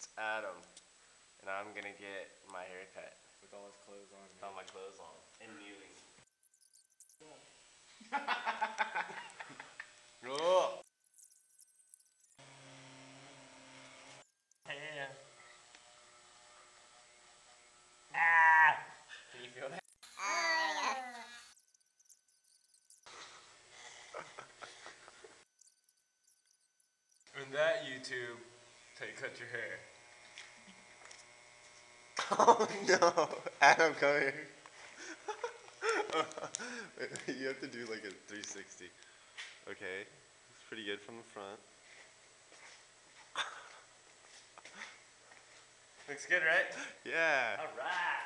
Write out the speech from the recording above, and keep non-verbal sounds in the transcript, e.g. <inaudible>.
It's Adam, and I'm gonna get my hair cut With all his clothes on. with all my clothes on and kneeling. <laughs> oh. Yeah. Ah! Can you feel that? <laughs> And that YouTube, take cut your hair. <laughs> Oh no, Adam, come here. <laughs> you have to do like a 360. Okay, it's pretty good from the front. Looks good, right? Yeah. All right.